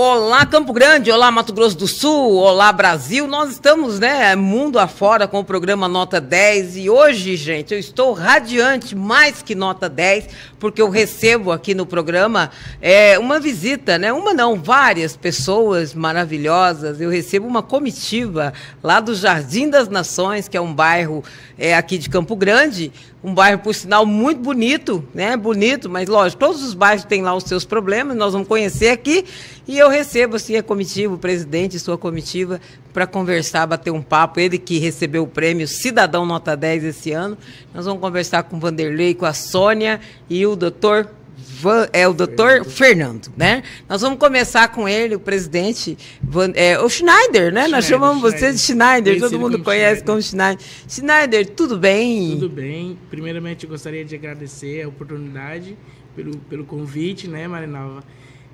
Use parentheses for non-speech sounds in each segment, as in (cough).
Olá, Campo Grande, olá, Mato Grosso do Sul, olá, Brasil. Nós estamos, né, mundo afora com o programa Nota 10 e hoje, gente, eu estou radiante, mais que nota 10, porque eu recebo aqui no programa é, uma visita, né, uma não, várias pessoas maravilhosas. Eu recebo uma comitiva lá do Jardim das Nações, que é um bairro é, aqui de Campo Grande, um bairro, por sinal, muito bonito, né? Bonito, mas lógico, todos os bairros têm lá os seus problemas, nós vamos conhecer aqui. E eu recebo assim a comitiva, o presidente e sua comitiva, para conversar, bater um papo. Ele que recebeu o prêmio Cidadão Nota 10 esse ano. Nós vamos conversar com o Vanderlei, com a Sônia e o doutor Van, é o doutor Fernando, né? Nós vamos começar com ele, o presidente, Van, é, o Schneider, né? Schneider, Nós chamamos Schneider. você de Schneider, todo mundo conhece Schneider. como Schneider. Schneider, tudo bem? Tudo bem. Primeiramente, eu gostaria de agradecer a oportunidade pelo, pelo convite, né, Marinalva?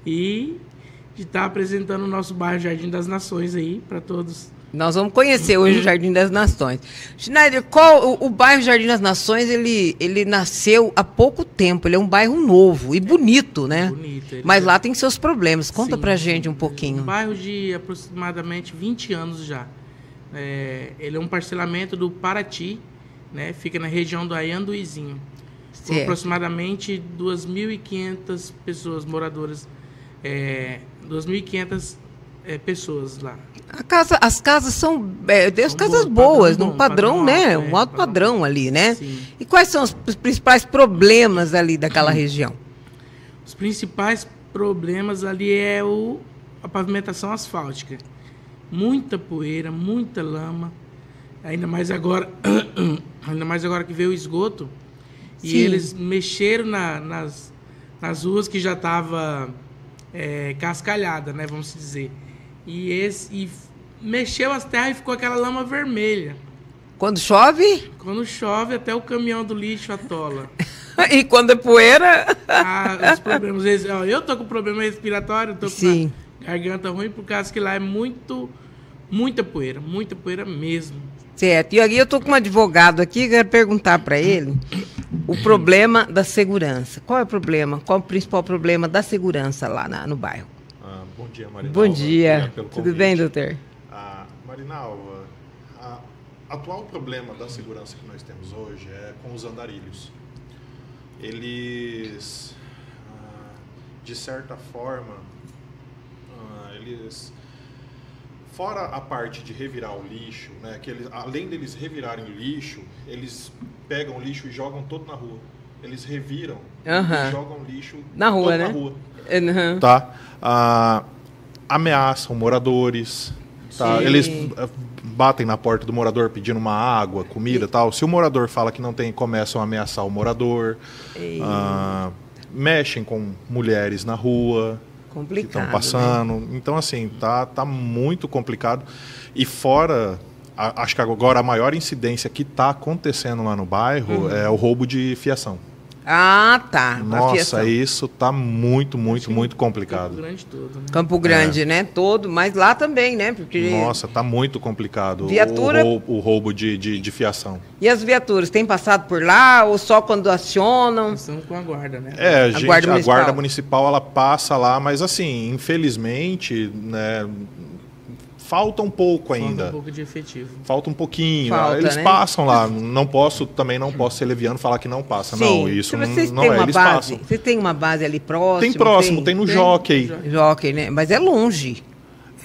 E de estar apresentando o nosso bairro Jardim das Nações aí para todos nós vamos conhecer hoje o Jardim das Nações. Schneider, qual o, o, bairro Jardim das Nações, ele, ele nasceu há pouco tempo, ele é um bairro novo e bonito, né? Bonito. Mas é... lá tem seus problemas. Conta Sim, pra gente um pouquinho. Um bairro de aproximadamente 20 anos já. É, ele é um parcelamento do Paraty, né? Fica na região do Aianduizinho. Com aproximadamente 2.500 pessoas moradoras, é, 2.500 é, pessoas lá. Casa, as casas são, é, são casas boas, padrão num padrão, padrão né? Um alto padrão, padrão ali, né? Sim. E quais são os, os principais problemas ali daquela região? Os principais problemas ali é o, a pavimentação asfáltica. Muita poeira, muita lama. Ainda mais agora, (coughs) ainda mais agora que veio o esgoto. E Sim. eles mexeram na, nas, nas ruas que já estava é, cascalhada, né? Vamos dizer. E, esse, e mexeu as terras e ficou aquela lama vermelha. Quando chove? Quando chove, até o caminhão do lixo atola. (laughs) e quando é poeira? ah, os problemas. Eu tô com problema respiratório, tô Sim. com garganta ruim, por causa que lá é muito, muita poeira, muita poeira mesmo. Certo. E aqui eu tô com um advogado aqui, quero perguntar para ele o problema da segurança. Qual é o problema? Qual é o principal problema da segurança lá na, no bairro? Bom dia, Marinalva. Bom dia. Tudo bem, doutor? Ah, Marinalva, o atual problema da segurança que nós temos hoje é com os andarilhos. Eles, ah, de certa forma, ah, eles fora a parte de revirar o lixo, né, que eles, além deles revirarem o lixo, eles pegam o lixo e jogam todo na rua. Eles reviram uhum. e jogam lixo na rua, né? Na rua. Uhum. Tá? Ah, ameaçam moradores. Tá? Eles eh, batem na porta do morador pedindo uma água, comida e tal. Se o morador fala que não tem, começam a ameaçar o morador. Ah, mexem com mulheres na rua. Complicado, que estão passando. Né? Então, assim, tá, tá muito complicado. E fora acho que agora a maior incidência que está acontecendo lá no bairro uhum. é o roubo de fiação. Ah, tá. Nossa, isso tá muito, muito, Sim, muito complicado. Campo Grande todo, né? Campo Grande, é. né? Todo, mas lá também, né? Porque Nossa, tá muito complicado Viatura... o, roubo, o roubo de, de, de, fiação. E as viaturas, têm passado por lá ou só quando acionam? Estão com a guarda, né? É, a, gente, guarda, municipal. a guarda municipal ela passa lá, mas assim, infelizmente, né? Falta um pouco ainda. Falta um pouco de efetivo. Falta um pouquinho. Falta, eles né? passam lá. (laughs) Não posso, também não posso ser leviano falar que não passa. Sim. Não, isso não, vocês não é. Eles base, passam. Você tem uma base ali próxima? Tem próximo, tem, tem no tem? Jockey. Jockey, né? Mas é longe.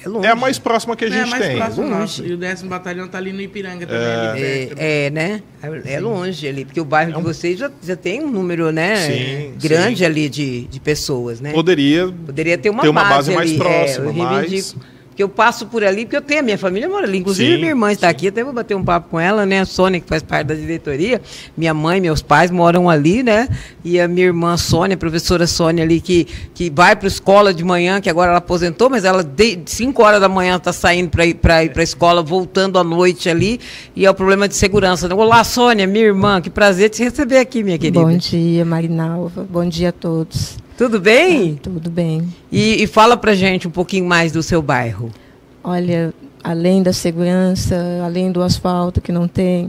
É, longe. é a mais próxima que a gente é mais tem. Próximo, longe. E o décimo batalhão está ali no Ipiranga também. É, ali é, é, né? É longe ali, porque o bairro é um... de vocês já, já tem um número né, sim, grande sim. ali de, de pessoas, né? Poderia, Poderia ter uma, ter uma base, base mais ali. próxima, é, mas que eu passo por ali, porque eu tenho a minha família mora ali. Inclusive, sim, minha irmã está sim. aqui, até vou bater um papo com ela, né? A Sônia, que faz parte da diretoria. Minha mãe, meus pais moram ali, né? E a minha irmã Sônia, a professora Sônia ali, que, que vai para a escola de manhã, que agora ela aposentou, mas ela de 5 horas da manhã está saindo para ir para ir a escola, voltando à noite ali. E é o problema de segurança. Né? Olá, Sônia, minha irmã, que prazer te receber aqui, minha querida. Bom dia, Marinalva. Bom dia a todos. Tudo bem? É, tudo bem. E, e fala pra gente um pouquinho mais do seu bairro. Olha, além da segurança, além do asfalto que não tem,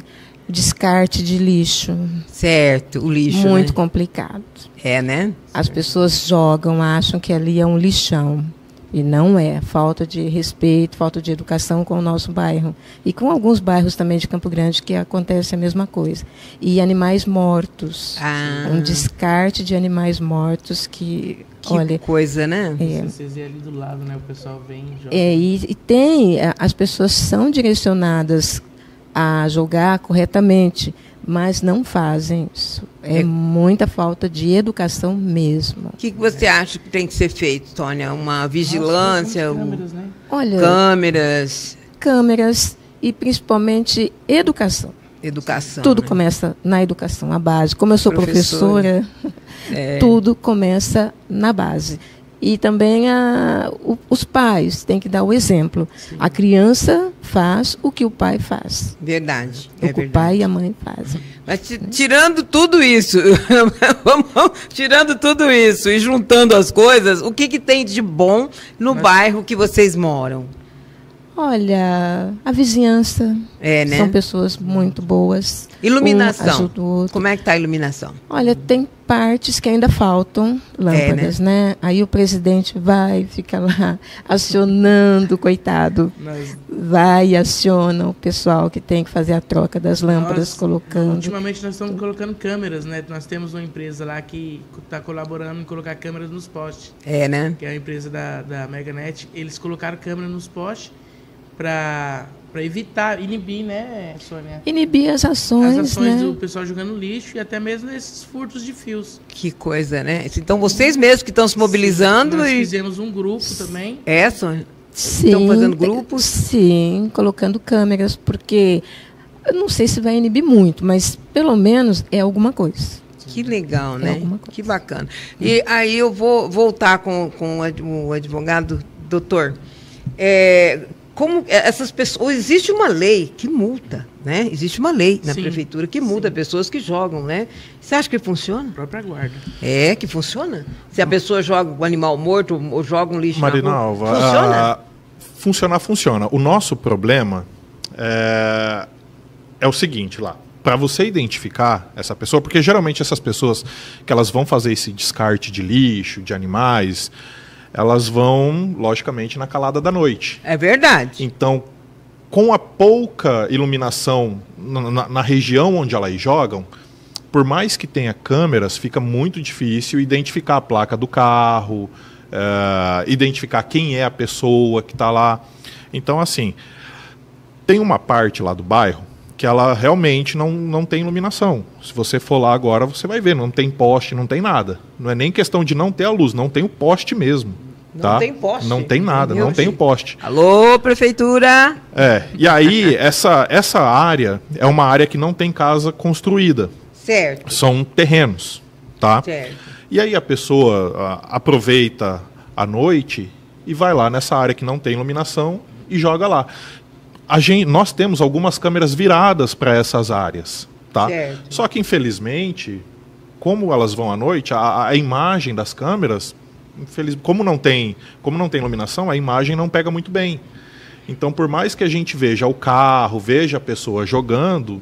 descarte de lixo. Certo, o lixo. Muito né? complicado. É, né? As pessoas jogam, acham que ali é um lixão. E não é. Falta de respeito, falta de educação com o nosso bairro. E com alguns bairros também de Campo Grande que acontece a mesma coisa. E animais mortos. Ah. Um descarte de animais mortos que. Que olha, coisa, né? é, Vocês ali do lado, né? O pessoal vem e joga. é, e, e tem, as pessoas são direcionadas a julgar corretamente, mas não fazem isso. É, É. muita falta de educação mesmo. O que que você acha que tem que ser feito, Tônia? Uma vigilância, Nossa, um- câmeras, né? Olha, câmeras, câmeras e principalmente educação. educação. Tudo né? começa na educação, a base. Como eu sou Professora. professora, É. tudo começa na base. E também a, o- os pais têm que dar o exemplo. A criança faz o que o pai faz. Verdade. o é que o verdade. pai e a mãe fazem. Mas ti- tirando tudo isso, (laughs) vamos- tirando tudo isso e juntando as coisas, o que, que tem de bom no bairro que vocês moram? Olha, a vizinhança É, né? são pessoas muito boas. Iluminação. Um ajuda o outro. Como é que tá a iluminação? Olha, tem partes que ainda faltam lâmpadas, né? Aí o presidente vai, (laughs) fica lá acionando, coitado. Nós, Vai e aciona o pessoal que tem que fazer a troca das lâmpadas, nós, colocando. Ultimamente nós estamos colocando câmeras, né? Nós temos uma empresa lá que está colaborando em colocar câmeras nos postes. É, né? que é a empresa da, da Meganet, eles colocaram câmera nos postes para evitar, inibir, né, Sônia? Inibir as ações, As ações né? do pessoal jogando lixo e até mesmo esses furtos de fios. Que coisa, né? Então vocês mesmos que estão se mobilizando Nós e. fizemos um grupo também. É, Sônia? Sim, Estão fazendo grupos? Sim, colocando câmeras, porque eu não sei se vai inibir muito, mas pelo menos é alguma coisa. Que legal, É né? coisa. Que bacana. E aí eu vou voltar com, com o advogado, doutor. É, como essas pessoas. Existe uma lei que multa, né? Existe uma lei na Sim, prefeitura que multa pessoas que jogam, né? Você acha que funciona? A própria guarda. É, que funciona? Se a pessoa joga um animal morto ou joga um lixo na Marina rua, Alva, funciona? a- funcionar funciona. O nosso problema é, é o seguinte lá. Para você identificar essa pessoa, porque geralmente essas pessoas que elas vão fazer esse descarte de lixo, de animais, elas vão, logicamente, na calada da noite. É verdade. Então, com a pouca iluminação na, na- na região onde elas jogam, por mais que tenha câmeras, fica muito difícil identificar a placa do carro, eh, identificar quem é a pessoa que está lá. Então, assim, tem uma parte lá do bairro que ela realmente não, não tem iluminação. Se você for lá agora, você vai ver, não tem poste, não tem nada. Não é nem questão de não ter a luz, não tem o poste mesmo. Não tá? tem poste? Não tem nada, não tem o poste. Alô, prefeitura? É, e aí (laughs) essa, essa área é uma área que não tem casa construída, Certo, são terrenos, tá? certo. E aí a pessoa ah, aproveita a noite e vai lá nessa área que não tem iluminação e joga lá. Gente, nós temos algumas câmeras viradas para essas áreas, tá? Certo. Só que infelizmente, como elas vão à noite, a, a imagem das câmeras, infeliz, como não tem, como não tem iluminação, a imagem não pega muito bem. Então, por mais que a gente veja o carro, veja a pessoa jogando,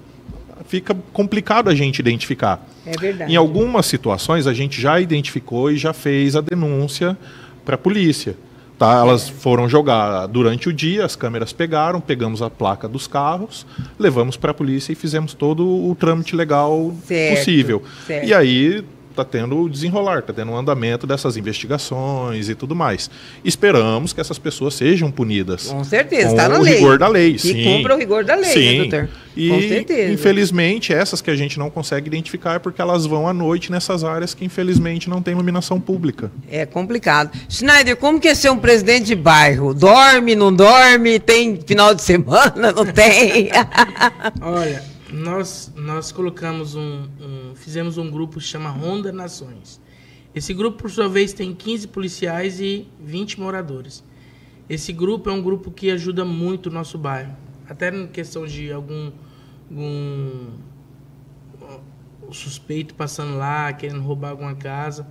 fica complicado a gente identificar. É verdade. Em algumas situações a gente já identificou e já fez a denúncia para a polícia. Tá? Elas foram jogar durante o dia, as câmeras pegaram, pegamos a placa dos carros, levamos para a polícia e fizemos todo o trâmite legal Certo, possível. certo. E aí está tendo o desenrolar, está tendo um andamento dessas investigações e tudo mais. Esperamos que essas pessoas sejam punidas. Com certeza, com está na o lei. rigor da lei, Que sim. cumpra o rigor da lei, sim. né, doutor? E, Com certeza. infelizmente, essas que a gente não consegue identificar é porque elas vão à noite nessas áreas que, infelizmente, não tem iluminação pública. É complicado. Schneider, como que é ser um presidente de bairro? Dorme, não dorme? Tem final de semana? Não tem? (laughs) Olha, nós, nós colocamos um, um- Fizemos um grupo que chama Ronda Nações. Esse grupo, por sua vez, tem 15 policiais e 20 moradores. Esse grupo é um grupo que ajuda muito o nosso bairro. Até em questão de algum, algum suspeito passando lá, querendo roubar alguma casa.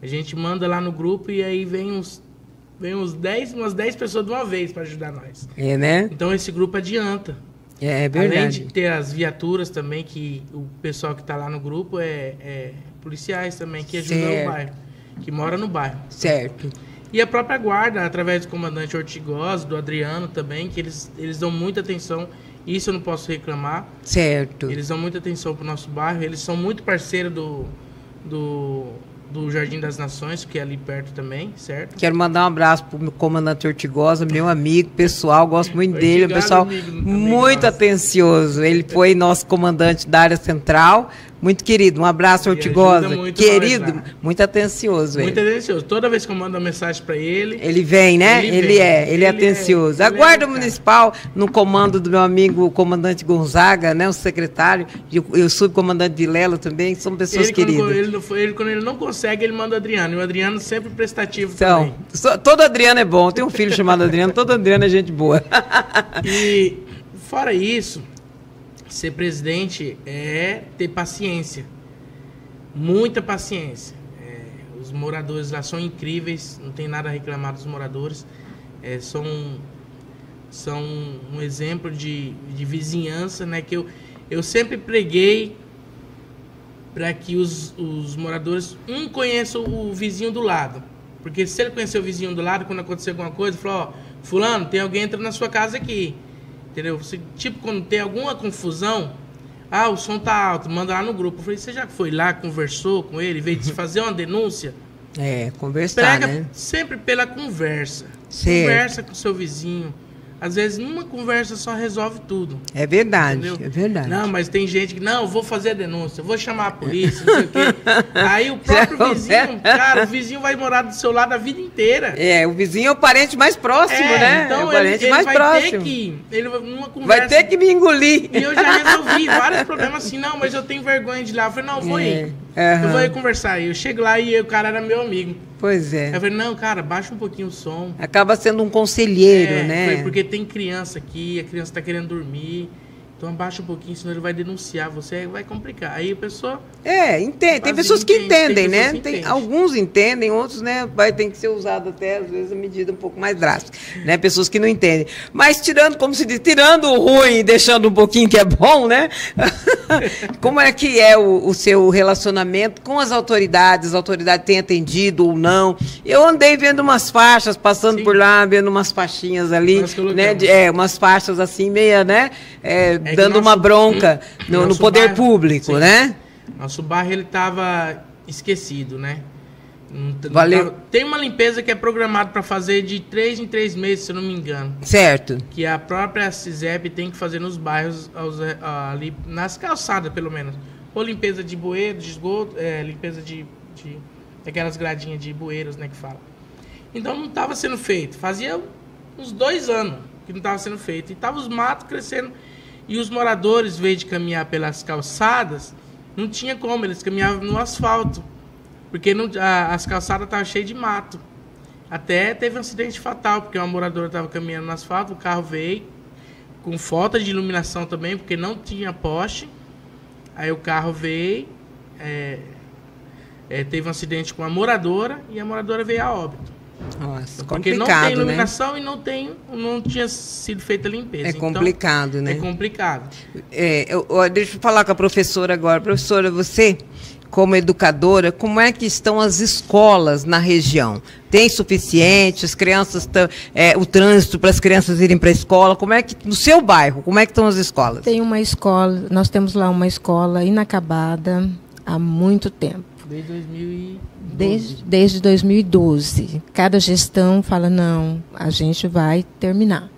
A gente manda lá no grupo e aí vem uns, vem uns 10, umas 10 pessoas de uma vez para ajudar nós. É, né? Então esse grupo adianta. É Além verdade. de ter as viaturas também, que o pessoal que está lá no grupo é, é policiais também, que ajudam Certo. o bairro, que mora no bairro. Certo. E a própria guarda, através do comandante Ortigosa, do Adriano também, que eles, eles dão muita atenção. Isso eu não posso reclamar. Certo. Eles dão muita atenção pro nosso bairro. Eles são muito parceiros do, do, do Jardim das Nações, que é ali perto também, certo? Quero mandar um abraço pro meu comandante Ortigosa, meu amigo pessoal, gosto muito dele, pessoal amigo- amigo muito nosso. atencioso. Ele foi nosso comandante da área central, muito querido. Um abraço, Ortigosa. muito Querido, nós lá. muito atencioso ele. Muito atencioso. Toda vez que eu mando uma mensagem para ele, Ele vem, né? Ele Ele, vem. é, ele, Ele é é- atencioso. ele a é Guarda cara. Municipal, no comando do meu amigo o comandante Gonzaga, né? O secretário, e o, subcomandante de Lela também, são pessoas ele, quando, queridas. ele, não foi- ele, quando ele não consegue, ele manda o Adriano. E o Adriano sempre prestativo Então, também. todo Adriano é bom. Tem um filho chamado Adriano, todo Adriano é gente boa. E fora isso, ser presidente é ter paciência. Muita paciência. É, os moradores lá são incríveis, não tem nada a reclamar dos moradores. É, são, são um exemplo de, de vizinhança, né? Que eu, eu sempre preguei para que os, os moradores, um conheça o vizinho do lado. Porque se ele conhecer o vizinho do lado, quando acontecer alguma coisa, ele falou, ó, fulano, tem alguém entrando na sua casa aqui. Entendeu? Você, tipo, quando tem alguma confusão, ah, o som tá alto, manda lá no grupo. Eu falei, você já foi lá, conversou com ele, veio (laughs) fazer uma denúncia? É, conversar, Prega né? sempre pela conversa. Certo. Conversa com o seu vizinho. Às vezes, numa conversa só resolve tudo. É verdade, Entendeu? é verdade. Não, mas tem gente que, não, eu vou fazer a denúncia, eu vou chamar a polícia, não sei o quê. (laughs) Aí o próprio vizinho, cara, o vizinho vai morar do seu lado a vida inteira. É, o vizinho é o parente mais próximo, É, né? Então é o ele, parente ele mais vai próximo. ter que. Ele, vai- numa conversa, Vai ter que me engolir. E eu já resolvi (laughs) vários problemas assim, não, mas eu tenho vergonha de ir lá. Eu falei, não, eu vou É, ir. Aham. Eu vou ir conversar. aí. Eu chego lá e o cara era meu amigo. Pois Aí é. eu falei, não, cara, baixa um pouquinho o som. Acaba sendo um conselheiro, É, né? Porque tem criança aqui, a criança tá querendo dormir. Então abaixa um pouquinho, senão ele vai denunciar você, vai complicar. Aí a pessoa. É, entende. Tem pessoas que entende, tem entendem, né? Tem, entendem. alguns entendem, outros, né, vai ter que ser usado até, às vezes, a medida um pouco mais drástica, né? Pessoas que não entendem. Mas tirando, como se diz, tirando o ruim e deixando um pouquinho que é bom, né? (laughs) como é que é o, o seu relacionamento com as autoridades? As autoridades têm atendido ou não? Eu andei vendo umas faixas, passando Sim. por lá, vendo umas faixinhas ali, né? de- é, umas faixas assim, meia, né? é, que dando uma nosso- bronca no, no poder bairro- público, Sim. né? Nosso bairro ele tava esquecido, né? Valeu. Tem uma limpeza que é programada para fazer de três em três meses, se eu não me engano. Certo. Que a própria CISEP tem que fazer nos bairros, eh, ali, nas calçadas, pelo menos. Ou limpeza de bueiro, de esgoto, é, limpeza de, de. aquelas gradinhas de bueiros, né, que fala. Então não estava sendo feito. Fazia uns dois anos que não estava sendo feito. E tava os matos crescendo. E os moradores, em vez de caminhar pelas calçadas, não tinha como, eles caminhavam no asfalto. Porque não, a- as calçadas estavam cheias de mato. Até teve um acidente fatal, porque uma moradora estava caminhando no asfalto, o carro veio com falta de iluminação também, porque não tinha poste. Aí o carro veio, é, é, teve um acidente com a moradora e a moradora veio a óbito. Nossa, Porque não tem né? iluminação e não, tem, não tinha sido feita a limpeza. É Então, complicado, né? É complicado. É, eu- ó, deixa eu falar com a professora agora. Professora, você, como educadora, como é que estão as escolas na região? Tem suficiente? As crianças estão. é, o trânsito para as crianças irem para a escola? Como é que. No seu bairro, como é que estão as escolas? Tem uma escola, nós temos lá uma escola inacabada há muito tempo. Desde 2012. Desde, desde 2012. Cada gestão fala, não, a gente vai terminar.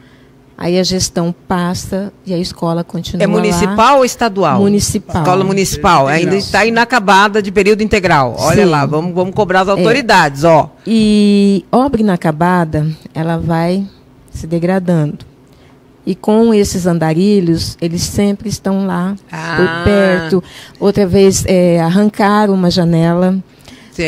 Aí a gestão passa e a escola continua É municipal ou estadual? Municipal. Escola municipal. Ainda está inacabada de período integral. Olha Sim. lá, vamos, vamos cobrar as autoridades, ó. lá. E obra inacabada, ela vai se degradando. E com esses andarilhos, eles sempre estão lá, Ah. por perto. Outra vez, é, arrancaram uma janela.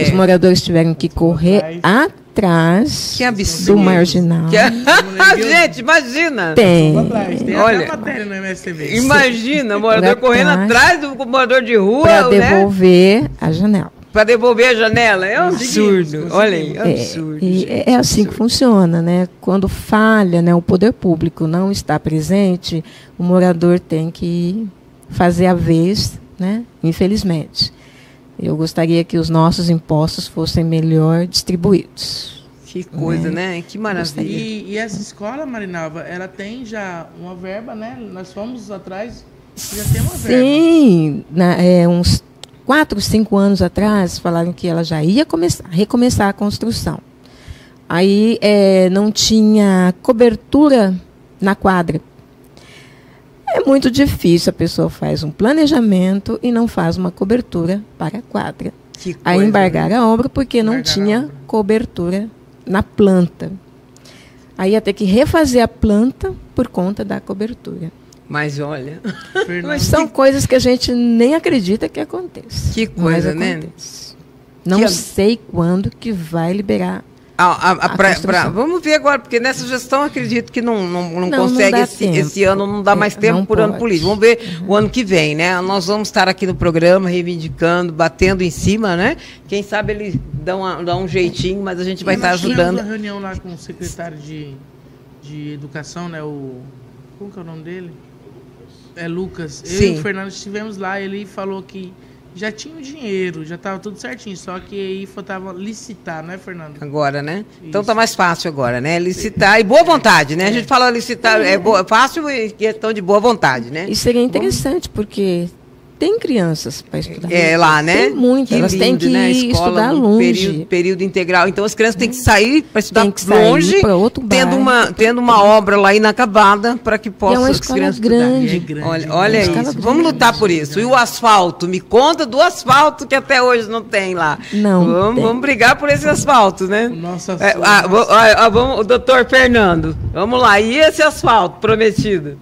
Os moradores tiveram que correr atrás Que absurdo. do marginal. Que- (laughs) Gente, imagina. Tem. Atrás, Tem Olha, até a matéria no MSTV. Imagina, o morador correndo trás. atrás do morador de rua, Para né? devolver a janela. Para devolver a janela. É um absurdo. Olha aí, é um É, absurdo. é é assim que funciona, né? Quando falha, né, o poder público não está presente, o morador tem que fazer a vez, né? Infelizmente. Eu gostaria que os nossos impostos fossem melhor distribuídos. Que coisa, né? Que maravilha. E, e, essa escola, Marinalva, ela tem já uma verba, né? Nós fomos atrás, já tem uma verba. Sim, é, uns quatro, cinco anos atrás, falaram que ela já ia começar, recomeçar a construção. Aí é, não tinha cobertura na quadra. É muito difícil, a pessoa faz um planejamento e não faz uma cobertura para a quadra. Que Aí embargar né? a obra porque não embargar tinha cobertura na planta. Aí ia ter que refazer a planta por conta da cobertura. Mas olha. (laughs) Mas são coisas que a gente nem acredita que aconteça. Que coisa, né? Não que... sei quando que vai liberar a, a, a pra, pra, vamos ver agora, porque nessa gestão acredito que não, não, não, não consegue não esse, esse, ano, não dá é, mais tempo por pode. ano político. Vamos ver uhum. o ano que vem, né? Nós vamos estar aqui no programa reivindicando, batendo em cima, né? Quem sabe ele dá, uma, dá um jeitinho, mas a gente vai estar ajudando. uma reunião lá com o secretário de, de Educação, né? O, como que é o nome dele? É Lucas. Eu Sim. e o Fernando estivemos lá, ele falou que já tinha o dinheiro, já estava tudo certinho, só que aí faltava licitar, né, Fernando? Agora, né? Isso. Então tá mais fácil agora, né? Licitar e boa vontade, né? A gente fala licitar, é boa, fácil e questão de boa vontade, né? E seria interessante, porque tem crianças para estudar. É lá, né? Tem muitas. Que elas lindo, têm que né? estudar longe. Período, período, integral. Então as crianças têm que sair para estudar que longe, outro tendo uma tendo uma obra lá inacabada para que possam é uma escola grande. É grande. Olha, olha isso. Grande. Vamos lutar por isso. E o asfalto? Me conta do asfalto que até hoje não tem lá. Não. Vamos, vamos brigar por esse asfalto, né? Nossa. É, ah, ah, vamos, o doutor Fernando. Vamos lá. E esse asfalto prometido?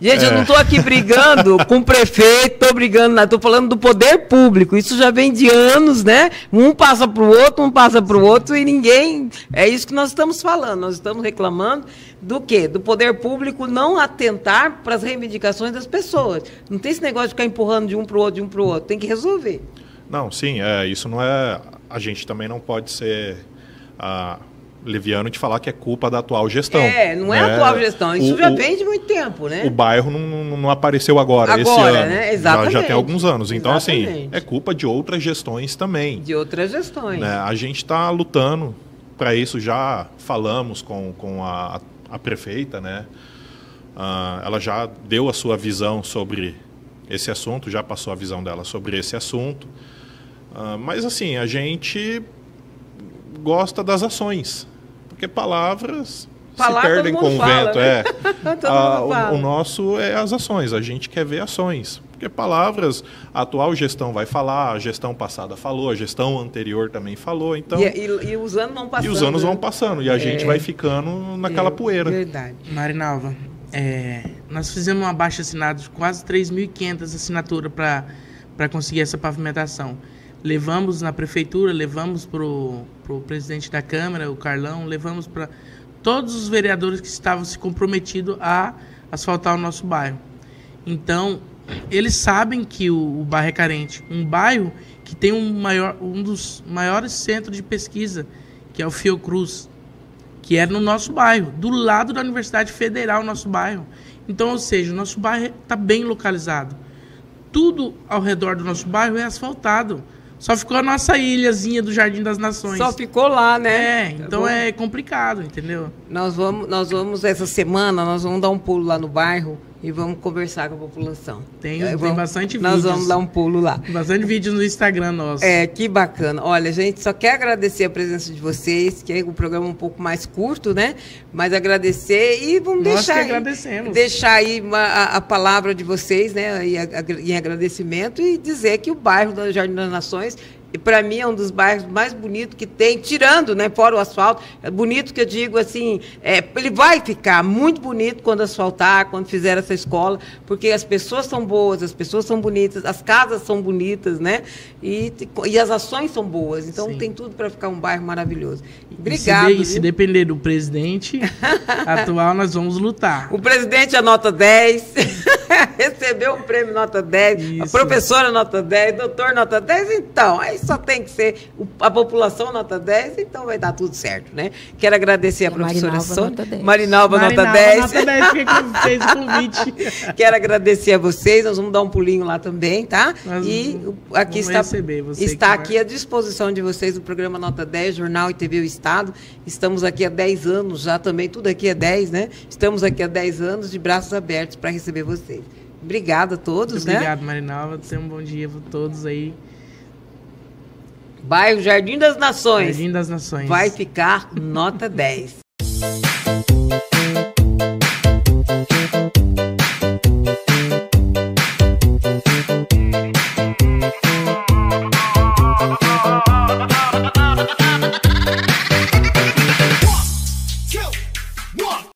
Gente, é. eu não estou aqui brigando (laughs) com o prefeito, estou brigando, estou falando do poder público. Isso já vem de anos, né? Um passa para o outro, um passa para o outro e ninguém. É isso que nós estamos falando. Nós estamos reclamando do quê? Do poder público não atentar para as reivindicações das pessoas. Não tem esse negócio de ficar empurrando de um para o outro, de um para o outro. Tem que resolver. Não, sim, é, isso não é. A gente também não pode ser. Ah, leviano de falar que é culpa da atual gestão. É, não é né? a atual gestão. Isso o, já vem de muito tempo, né? O bairro não, não apareceu agora, agora esse ano. Né? Exatamente. Já, já, tem alguns anos. Então, assim, Exatamente. assim, é culpa de outras gestões também. De outras gestões. Né? A gente está lutando para isso, já falamos com, com a, a prefeita, né? Uh, ela já deu a sua visão sobre esse assunto, já passou a visão dela sobre esse assunto. Uh, mas, assim, a gente gosta das ações. Porque palavras Falar, se perdem com o vento. Né? É. (laughs) ah, o, o, nosso é as ações, a gente quer ver ações. Porque palavras, a atual gestão vai falar, a gestão passada falou, a gestão anterior também falou. Então, e, e, e os anos vão passando. E os anos vão né? passando, e a é, gente vai ficando naquela é, poeira. Verdade. Marinalva, é, nós fizemos um abaixo assinado de quase 3.500 assinaturas para conseguir essa pavimentação levamos na prefeitura, levamos para o presidente da Câmara, o Carlão, levamos para todos os vereadores que estavam se comprometidos a asfaltar o nosso bairro. Então, eles sabem que o, o bairro é carente. Um bairro que tem um, maior, um dos maiores centros de pesquisa, que é o Fiocruz, que é no nosso bairro, do lado da Universidade Federal, nosso bairro. Então, ou seja, o nosso bairro está bem localizado. Tudo ao redor do nosso bairro é asfaltado. Só ficou a nossa ilhazinha do Jardim das Nações. Só ficou lá, né? É, então tá é complicado, entendeu? Nós vamos, nós vamos essa semana, nós vamos dar um pulo lá no bairro e vamos conversar com a população. Tem, é, tem bastante nós vídeos. Nós vamos dar um pulo lá. Bastante vídeos no Instagram nosso. É, que bacana. Olha, gente, só quer agradecer a presença de vocês, que é um programa um pouco mais curto, né? Mas agradecer e vamos Nós deixar. Que agradecemos. Deixar aí uma, a, a, palavra de vocês, né? em agradecimento e dizer que o bairro do Jardim das Nações e para mim é um dos bairros mais bonitos que tem, tirando, né, fora o asfalto. É bonito que eu digo assim, é, ele vai ficar muito bonito quando asfaltar, quando fizer essa escola, porque as pessoas são boas, as pessoas são bonitas, as casas são bonitas, né? E, e as ações são boas. Então Sim. tem tudo para ficar um bairro maravilhoso. Obrigado. E se, se depender do presidente (laughs) atual, nós vamos lutar. O presidente anota 10. (laughs) (laughs) recebeu um prêmio nota 10, a Isso. professora nota 10, doutor nota 10, então, aí só tem que ser a população nota 10, então vai dar tudo certo, né? Quero agradecer a E a professora Marinalva, Sônia, nota 10. Marinalva nota Marinalva, 10. Nota 10, porque que fez o convite. (laughs) Quero agradecer a vocês, nós vamos dar um pulinho lá também, tá? Nós e aqui vamos está, receber você está aqui vai- à disposição de vocês o programa Nota 10, Jornal e TV O Estado. Estamos aqui há 10 anos já também, tudo aqui é 10, né? Estamos aqui há 10 anos de braços abertos para receber vocês. Obrigada a todos, Muito né? Obrigado, Marinalva. Tenha um bom dia para todos aí. Bairro Jardim das Nações. Jardim das Nações. Vai ficar nota 10. (laughs)